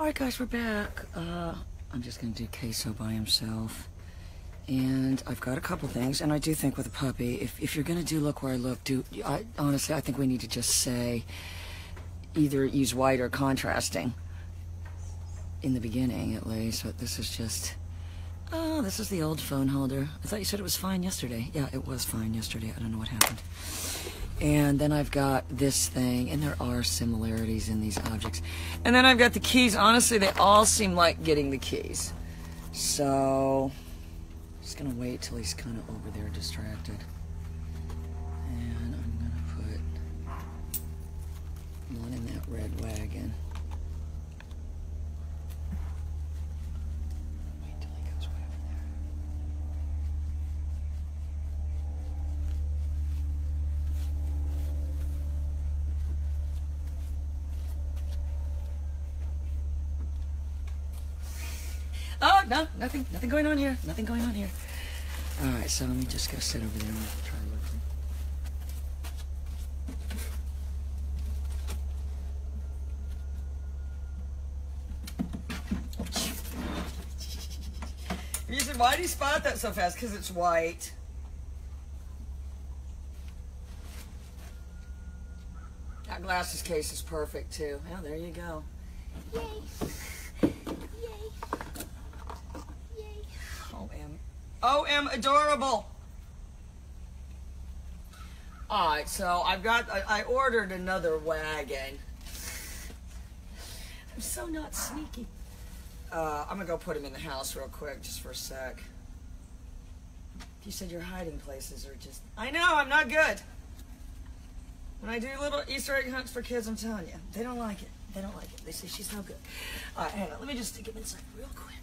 All right, guys, we're back. Uh, I'm just gonna do queso by himself. And I've got a couple things, and I do think with a puppy, if, if you're gonna do look where I look, do I honestly I think we need to just say either use white or contrasting in the beginning at least. But this is just oh, this is the old phone holder. I thought you said it was fine yesterday. Yeah, it was fine yesterday. I don't know what happened. And then I've got this thing, and there are similarities in these objects. And then I've got the keys. Honestly, they all seem like getting the keys. So, just gonna wait till he's kind of over there distracted. And I'm gonna put one in that red wagon. Wait till he goes way over there. Oh no, nothing, nothing going on here. Nothing going on here. All right, so let me just go sit over there and try to look. You said, why do you spot that so fast? Because it's white. That glasses case is perfect too. Yeah, there you go. Yay. Yay. Yay. OM. OM adorable. Alright, so I've got, I, I ordered another wagon. I'm so not sneaky. Uh, I'm gonna go put him in the house real quick, just for a sec. You said your hiding places are just. I know, I'm not good. When I do little Easter egg hunts for kids, I'm telling you, they don't like it. They don't like it. They say she's no good. All right, hang on. Let me just stick him inside real quick.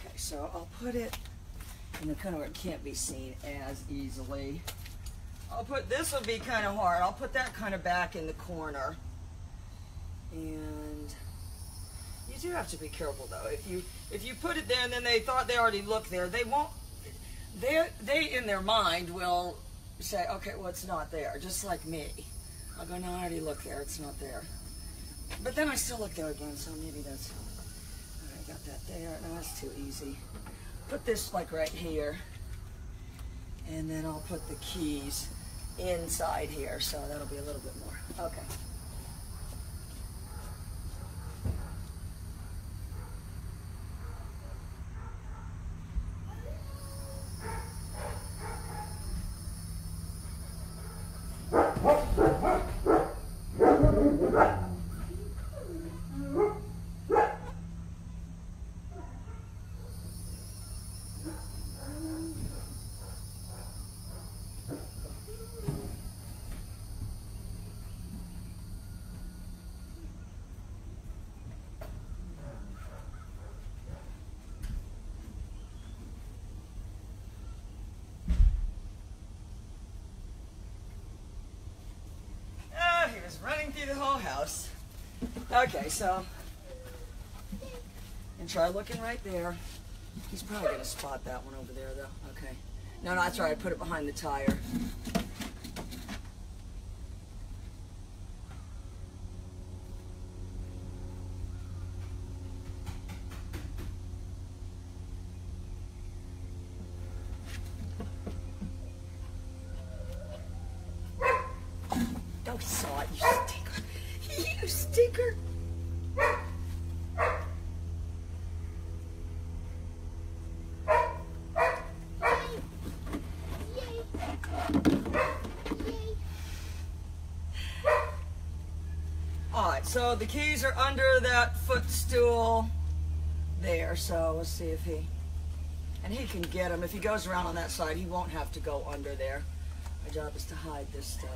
Okay, so I'll put it in the corner where it can't be seen as easily. I'll put this will be kind of hard. I'll put that kind of back in the corner. And you do have to be careful though. If you if you put it there and then they thought they already looked there, they won't. They they in their mind will say, okay, well it's not there, just like me. I'll go, no, I already looked there. It's not there. But then I still look there again, so maybe that's. Got that there. No, that's too easy. Put this like right here. And then I'll put the keys inside here, so that'll be a little bit more. Okay. Ah, he was running through the whole house. Okay, so. And try looking right there. He's probably to spot that one over there, though. Okay. No, no, that's right. I put it behind the tire. Oh, he saw it, you stinker. You stinker. Yay. Yay. All right, so the keys are under that footstool there. So let's see if he, and he can get them. If he goes around on that side, he won't have to go under there. My job is to hide this stuff.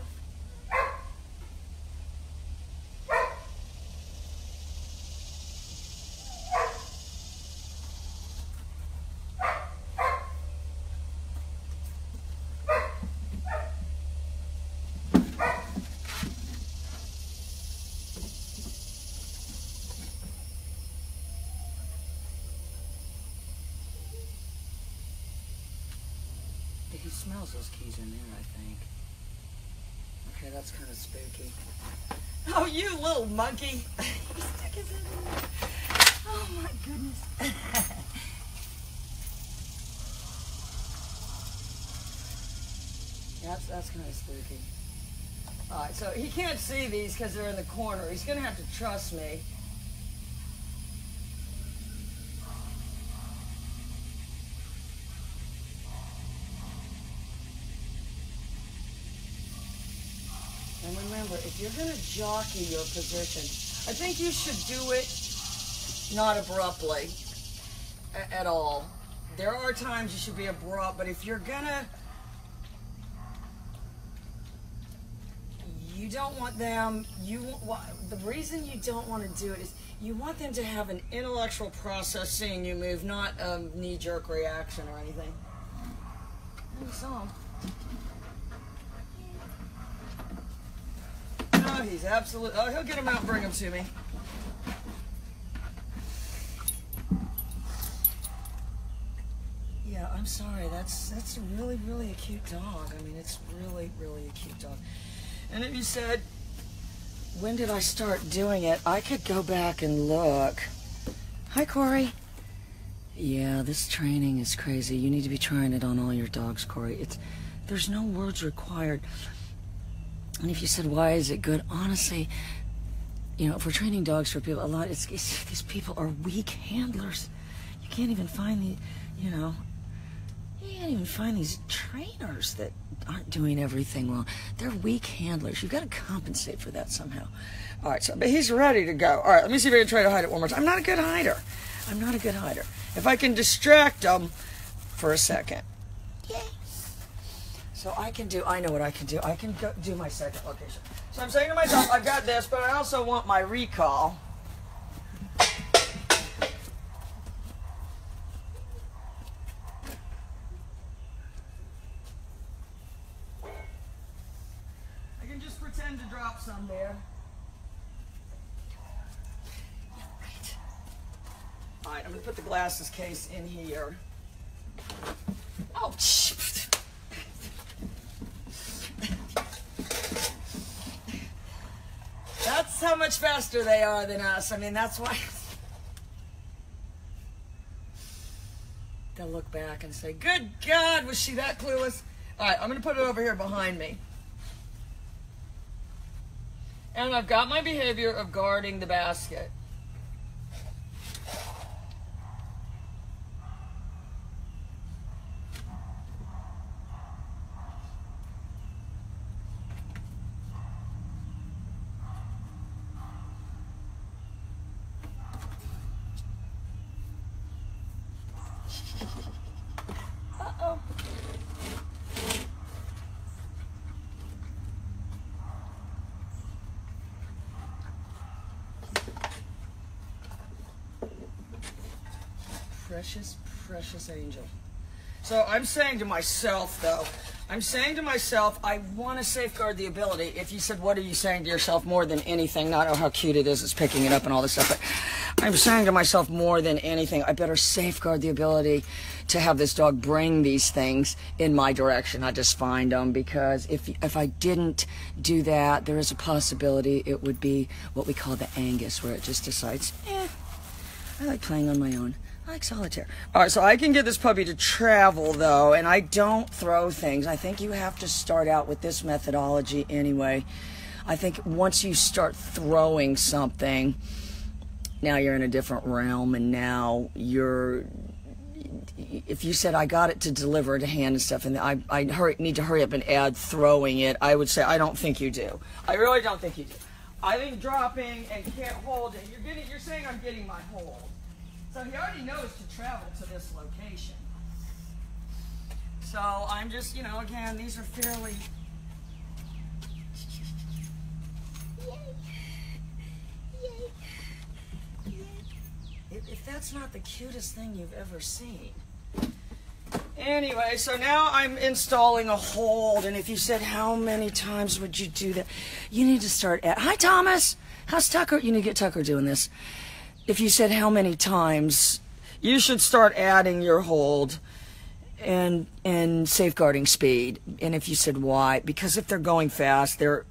Smells those keys in there, I think. Okay, that's kind of spooky. Oh, you little monkey! he stuck his head in there. Oh my goodness. that's that's kind of spooky. All right, so he can't see these because they're in the corner. He's gonna have to trust me. If you're going to jockey your position, I think you should do it not abruptly at all. There are times you should be abrupt, but if you're going to. You don't want them. You wa- the reason you don't want to do it is you want them to have an intellectual process seeing you move, not a knee-jerk reaction or anything. You saw him. Oh, he's absolutely. Oh, he'll get him out and bring him to me. Yeah, I'm sorry. That's that's a really really a cute dog. I mean, it's really really a cute dog. And if you said, when did I start doing it? I could go back and look. Hi, Corey. Yeah, this training is crazy. You need to be trying it on all your dogs, Corey. It's there's no words required. And if you said, why is it good? Honestly, you know, if we're training dogs for people, a lot, it's, it's these people are weak handlers. You can't even find the, you know, you can't even find these trainers that aren't doing everything well. They're weak handlers. You've got to compensate for that somehow. All right, so, but he's ready to go. All right, let me see if I can try to hide it one more time. I'm not a good hider. I'm not a good hider. If I can distract him for a second. Yay. So I can do, I know what I can do. I can do my second location. So I'm saying to myself, I've got this, but I also want my recall. I can just pretend to drop some there. All right, I'm gonna put the glasses case in here. Oh, shit. That's how much faster they are than us. I mean, that's why. They'll look back and say, Good God, was she that clueless? All right, I'm going to put it over here behind me. And I've got my behavior of guarding the basket. Precious, precious angel. So I'm saying to myself, though, I'm saying to myself, I want to safeguard the ability. If you said, what are you saying to yourself more than anything? Not oh, how cute it is, it's picking it up and all this stuff, but I'm saying to myself more than anything, I better safeguard the ability to have this dog bring these things in my direction. I just find them because if if I didn't do that, there is a possibility it would be what we call the Angus, where it just decides, eh, I like playing on my own. I like solitaire. All right, so I can get this puppy to travel though, and I don't throw things. I think you have to start out with this methodology anyway. I think once you start throwing something, now you're in a different realm, and now you're. If you said I got it to deliver to hand and stuff, and I I hurry, need to hurry up and add throwing it, I would say I don't think you do. I really don't think you do. I think dropping and can't hold it. You're getting. You're saying I'm getting my hold. So he already knows to travel to this location. So I'm just, you know, again, these are fairly. Yay. Yay. Yay. If, if that's not the cutest thing you've ever seen. Anyway, so now I'm installing a hold, and if you said how many times would you do that, you need to start at. Hi, Thomas. How's Tucker? You need to get Tucker doing this. If you said how many times, you should start adding your hold and and safeguarding speed. And if you said why, because if they're going fast, they're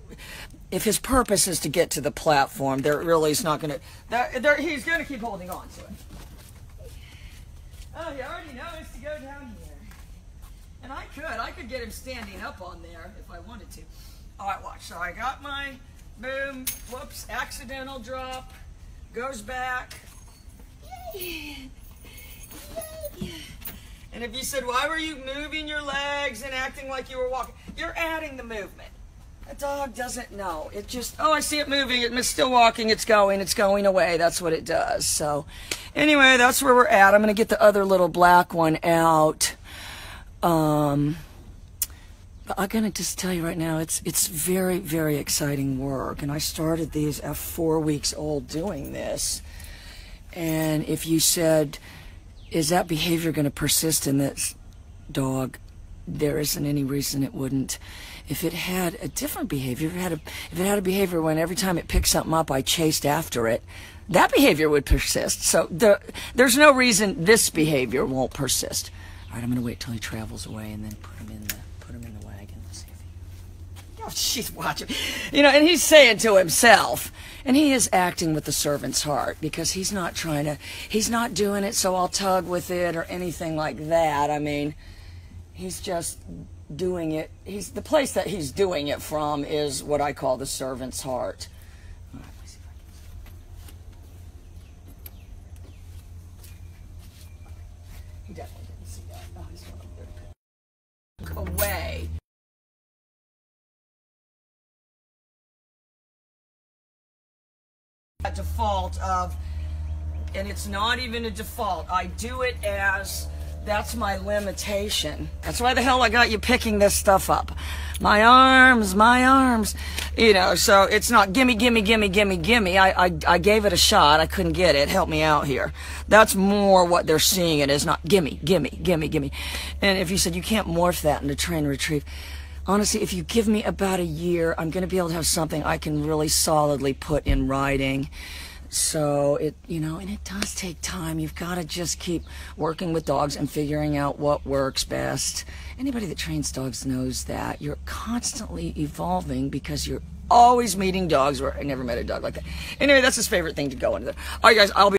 if his purpose is to get to the platform, there really is not going to. He's going to keep holding on to it. Oh, he already knows to go down here. And I could, I could get him standing up on there if I wanted to. All right, watch. So I got my boom, whoops, accidental drop, goes back. And if you said, why were you moving your legs and acting like you were walking? You're adding the movement. A dog doesn't know. It just, oh, I see it moving. It's still walking. It's going. It's going away. That's what it does. So, anyway, that's where we're at. I'm going to get the other little black one out. Um, I'm going to just tell you right now, it's it's very, very exciting work. And I started these at four weeks old doing this. And if you said, is that behavior going to persist in this dog? There isn't any reason it wouldn't. If it had a different behavior, if it had a, if it had a behavior when every time it picked something up, I chased after it, that behavior would persist. So the, there's no reason this behavior won't persist. All right, I'm going to wait till he travels away and then put him in the put him in the wagon. Let's see if he. Oh, she's watching. You know, and he's saying to himself, and he is acting with the servant's heart because he's not trying to. He's not doing it so I'll tug with it or anything like that. I mean, he's just doing it. He's the place that he's doing it from is what I call the servant's heart. He definitely didn't see that. Oh, he's going up there. Away. A default of, and it's not even a default. I do it as that's my limitation. That's why the hell I got you picking this stuff up. My arms, my arms. You know, so it's not gimme, gimme, gimme, gimme, gimme. I, I, I gave it a shot. I couldn't get it. Help me out here. That's more what they're seeing it is not gimme, gimme, gimme, gimme. And if you said you can't morph that into train retrieve, honestly, if you give me about a year, I'm going to be able to have something I can really solidly put in writing. So it, you know, and it does take time. You've got to just keep working with dogs and figuring out what works best. Anybody that trains dogs knows that. You're constantly evolving because you're always meeting dogs where I never met a dog like that. Anyway, that's his favorite thing to go into there. All right, guys, I'll be